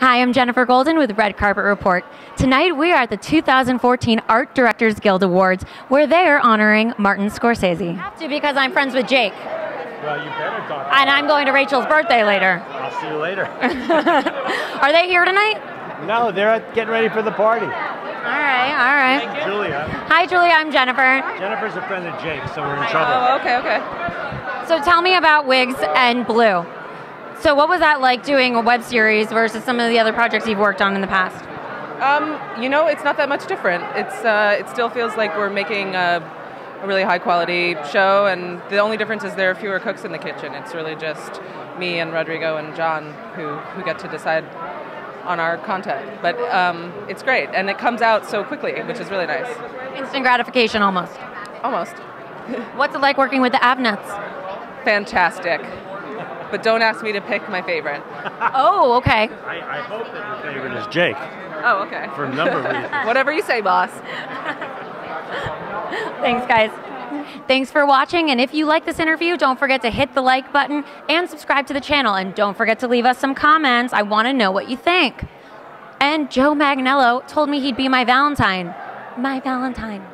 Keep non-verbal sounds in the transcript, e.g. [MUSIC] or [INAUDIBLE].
Hi, I'm Jenifer Golden with Red Carpet Report. Tonight we are at the 2014 Art Directors Guild Awards, where they are honoring Martin Scorsese. I have to because I'm friends with Jake, Well, you better talk. and I'm going to Rachel's birthday later. I'll see you later. [LAUGHS] Are they here tonight? no, they're getting ready for the party. All right, all right. Julia. Hi, Julia. I'm Jenifer. Jenifer's a friend of Jake, so we're in trouble. Oh, okay, okay. So tell me about Wigs and Blue. So what was that like doing a web series versus some of the other projects you've worked on in the past? Um, you know, it's not that much different. It's uh, it still feels like we're making a, a really high quality show, and the only difference is there are fewer cooks in the kitchen. It's really just me and Rodrigo and Jon who who get to decide on our content. But um, it's great, and it comes out so quickly, which is really nice. Instant gratification almost. Almost What's it like working with the Avnets? fantastic. But don't ask me to pick my favorite. Oh, okay. I, I hope that your favorite is Jake Oh, okay. for a number of reasons. [LAUGHS] Whatever you say, boss. Thanks, guys. Thanks for watching, and if you like this interview, don't forget to hit the like button and subscribe to the channel, and don't forget to leave us some comments. I want to know what you think. And Joe Manganiello told me he'd be my Valentine. My Valentine.